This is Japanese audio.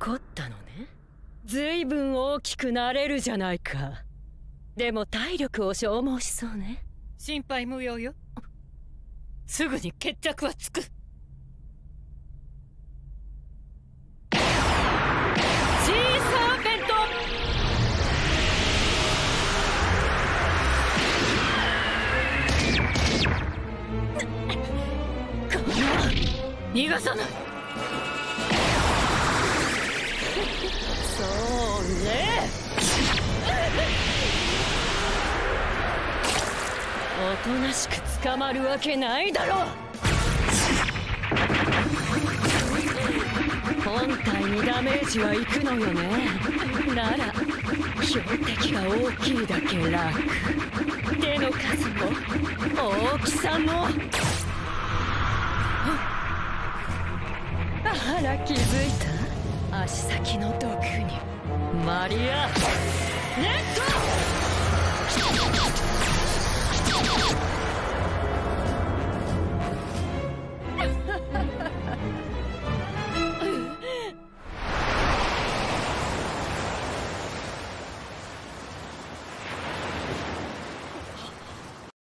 怒ったのね。ずいぶん大きくなれるじゃないか。でも体力を消耗しそうね。心配無用よ。すぐに決着はつく。シーサーペント。逃がさない。おとなしく捕まるわけないだろ本体にダメージはいくのよね。なら標的が大きいだけ楽。手の数も大きさも。あら気づいた？足先の毒に。マリアネット